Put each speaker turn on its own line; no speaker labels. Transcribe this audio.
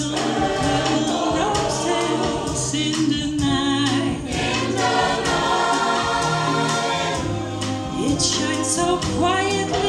It shines so
quietly.